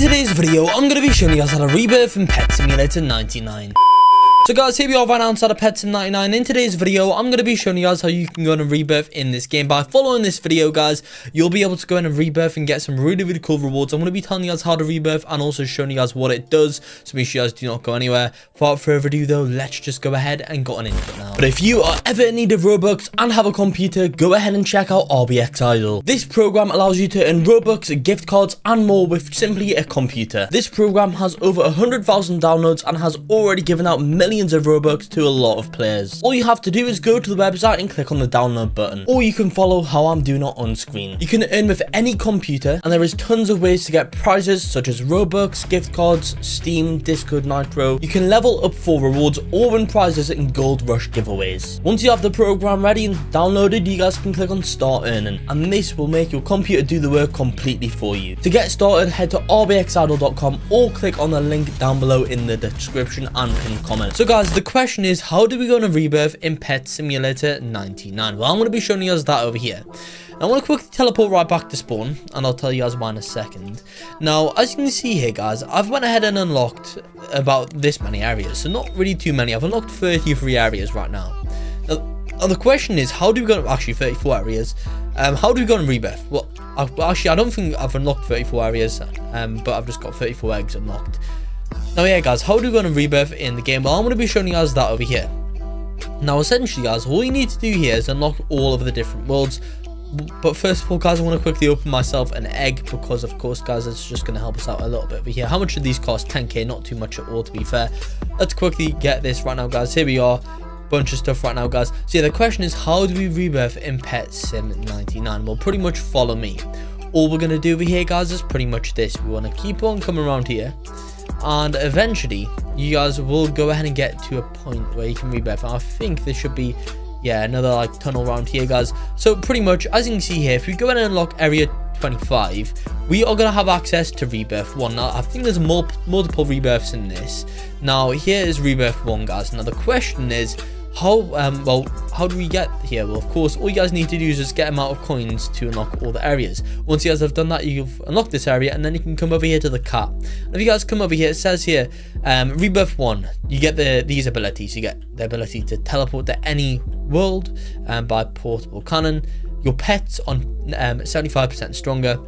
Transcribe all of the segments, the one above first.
today's video, I'm going to be showing you guys how to rebirth in Pet Simulator 99. So guys, here we are right now inside of Pet Sim 99. In today's video, I'm going to be showing you guys how you can go and rebirth in this game. By following this video, guys, you'll be able to go in and rebirth and get some really, really cool rewards. I'm going to be telling you guys how to rebirth and also showing you guys what it does. So make sure you guys do not go anywhere. Without further ado though, let's just go ahead and get on into it now. But if you are ever in need of Robux and have a computer, go ahead and check out RBX Idle. This program allows you to earn Robux, gift cards, and more with simply a computer. This program has over 100,000 downloads and has already given out millions millions of Robux to a lot of players. All you have to do is go to the website and click on the download button. Or you can follow how I'm doing it on screen. You can earn with any computer and there is tons of ways to get prizes such as Robux, gift cards, Steam, Discord Nitro. You can level up for rewards or win prizes in Gold Rush giveaways. Once you have the program ready and downloaded, you guys can click on start earning and this will make your computer do the work completely for you. To get started, head to rbxidle.com or click on the link down below in the description and pinned comment. So guys, the question is, how do we go on a rebirth in Pet Simulator 99? Well, I'm going to be showing you guys that over here. I want to quickly teleport right back to spawn, and I'll tell you guys why in a second. Now, as you can see here, guys, I've went ahead and unlocked about this many areas, so not really too many. I've unlocked 33 areas right now. Now, the question is, how do we go, actually 34 areas, um, how do we go on rebirth? Well, I, actually, I don't think I've unlocked 34 areas, um, but I've just got 34 eggs unlocked. Now yeah guys, how do we go to rebirth in the game? Well, I'm going to be showing you guys that over here. Now essentially guys, all you need to do here is unlock all of the different worlds. But first of all guys, I want to quickly open myself an egg because of course guys, it's just going to help us out a little bit over here. How much do these cost? 10k, not too much at all to be fair. Let's quickly get this right now guys. Here we are bunch of stuff right now guys so yeah the question is how do we rebirth in pet sim 99 well pretty much follow me all we're going to do over here guys is pretty much this we want to keep on coming around here and eventually you guys will go ahead and get to a point where you can rebirth. I think there should be yeah another like tunnel around here guys. So pretty much as you can see here if we go ahead and unlock area 25 we are going to have access to rebirth 1 now i think there's mul multiple rebirths in this. Now here is rebirth 1 guys. Now the question is how um well how do we get here? Well of course all you guys need to do is just get amount of coins to unlock all the areas. Once you guys have done that you've unlocked this area and then you can come over here to the cat if you guys come over here it says here um rebirth one. You get the these abilities. You get the ability to teleport to any world um, by portable cannon. Your pets on 75% um, stronger.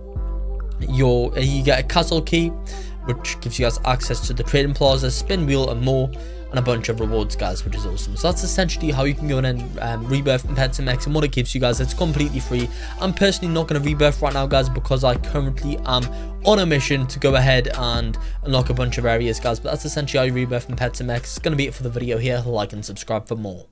Your you get a castle key which gives you guys access to the trading plaza spin wheel and more and a bunch of rewards guys which is awesome. So that's essentially how you can go in and um, rebirth in Pet Sim X and what it gives you guys it's completely free. I'm personally not going to rebirth right now guys because i currently am on a mission to go ahead and unlock a bunch of areas guys but that's essentially how you rebirth in Pet Sim X it's going to be it for the video here. Like and subscribe for more